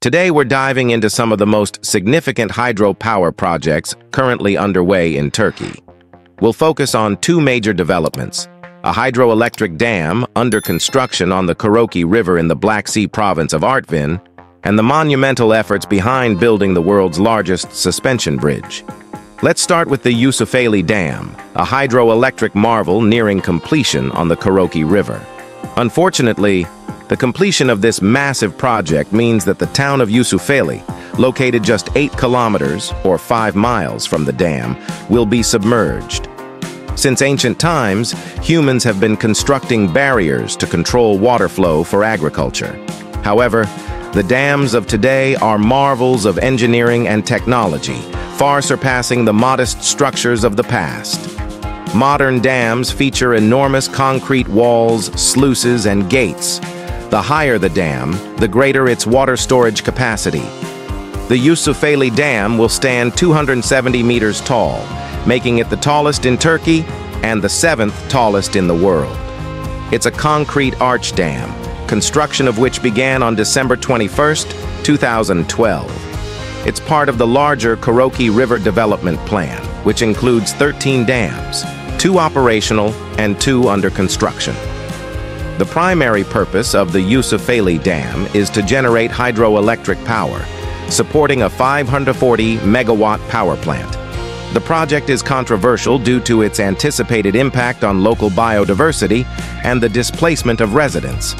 Today we're diving into some of the most significant hydropower projects currently underway in Turkey. We'll focus on two major developments, a hydroelectric dam under construction on the Karoki River in the Black Sea province of Artvin, and the monumental efforts behind building the world's largest suspension bridge. Let's start with the Yusufeli Dam, a hydroelectric marvel nearing completion on the Karoki River. Unfortunately, the completion of this massive project means that the town of Yusufeli, located just 8 kilometers, or 5 miles from the dam, will be submerged. Since ancient times, humans have been constructing barriers to control water flow for agriculture. However, the dams of today are marvels of engineering and technology, far surpassing the modest structures of the past. Modern dams feature enormous concrete walls, sluices, and gates. The higher the dam, the greater its water storage capacity. The Yusufeli Dam will stand 270 meters tall, making it the tallest in Turkey and the seventh tallest in the world. It's a concrete arch dam, construction of which began on December 21, 2012. It's part of the larger Karoki River Development Plan, which includes 13 dams, two operational and two under construction. The primary purpose of the Yusufeli Dam is to generate hydroelectric power, supporting a 540 megawatt power plant. The project is controversial due to its anticipated impact on local biodiversity and the displacement of residents.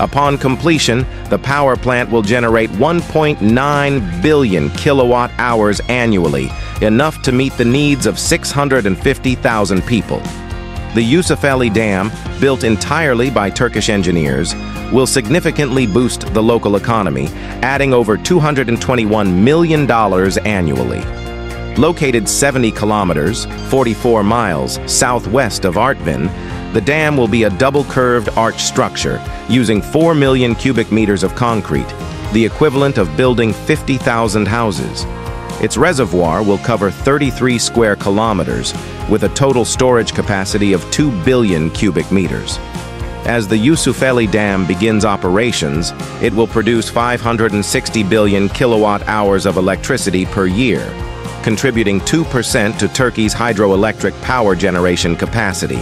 Upon completion, the power plant will generate 1.9 billion kilowatt hours annually, enough to meet the needs of 650,000 people. The Yusufeli Dam, built entirely by Turkish engineers, will significantly boost the local economy, adding over $221 million annually. Located 70 kilometers, 44 miles, southwest of Artvin, the dam will be a double-curved arch structure using 4 million cubic meters of concrete, the equivalent of building 50,000 houses. Its reservoir will cover 33 square kilometers with a total storage capacity of 2 billion cubic meters. As the Yusufeli Dam begins operations, it will produce 560 billion kilowatt hours of electricity per year, contributing 2% to Turkey's hydroelectric power generation capacity.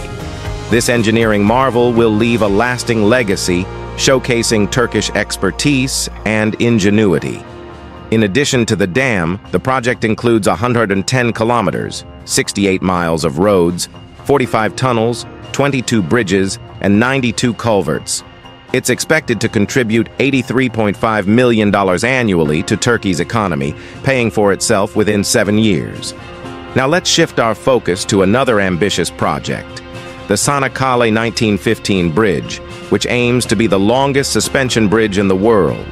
This engineering marvel will leave a lasting legacy, showcasing Turkish expertise and ingenuity. In addition to the dam, the project includes 110 kilometers, 68 miles of roads, 45 tunnels, 22 bridges, and 92 culverts. It's expected to contribute $83.5 million annually to Turkey's economy, paying for itself within seven years. Now let's shift our focus to another ambitious project, the Çanakkale 1915 Bridge, which aims to be the longest suspension bridge in the world.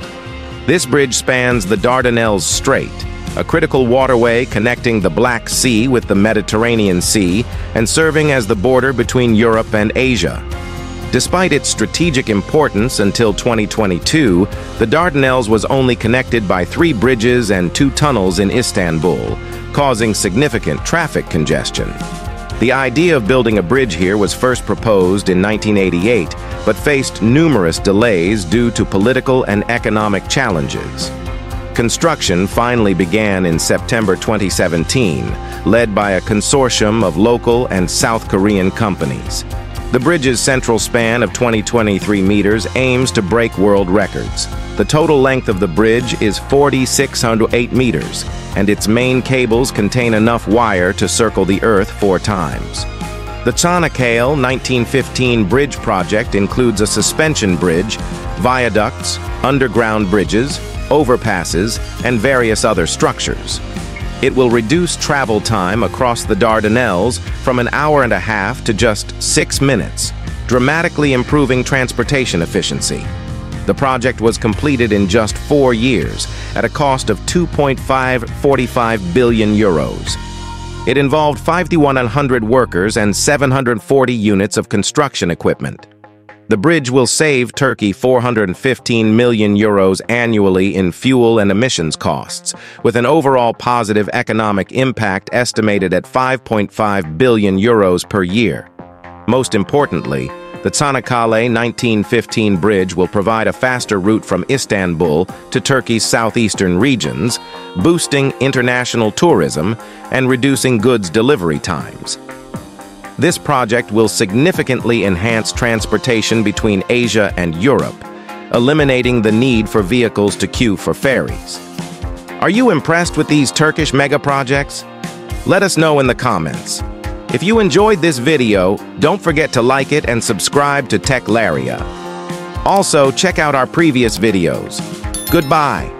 This bridge spans the Dardanelles Strait, a critical waterway connecting the Black Sea with the Mediterranean Sea and serving as the border between Europe and Asia. Despite its strategic importance until 2022, the Dardanelles was only connected by three bridges and two tunnels in Istanbul, causing significant traffic congestion. The idea of building a bridge here was first proposed in 1988, but faced numerous delays due to political and economic challenges. Construction finally began in September 2017, led by a consortium of local and South Korean companies. The bridge's central span of 2023 meters aims to break world records. The total length of the bridge is 4,608 meters, and its main cables contain enough wire to circle the Earth four times. The Çanakkale 1915 bridge project includes a suspension bridge, viaducts, underground bridges, overpasses, and various other structures. It will reduce travel time across the Dardanelles from an hour and a half to just six minutes, dramatically improving transportation efficiency. The project was completed in just four years at a cost of 2.545 billion euros. It involved 5,100 workers and 740 units of construction equipment. The bridge will save Turkey 415 million euros annually in fuel and emissions costs, with an overall positive economic impact estimated at 5.5 billion euros per year. Most importantly, The Çanakkale 1915 bridge will provide a faster route from Istanbul to Turkey's southeastern regions, boosting international tourism and reducing goods delivery times. This project will significantly enhance transportation between Asia and Europe, eliminating the need for vehicles to queue for ferries. Are you impressed with these Turkish mega projects? Let us know in the comments. If you enjoyed this video, don't forget to like it and subscribe to Techlaria. Also, check out our previous videos. Goodbye.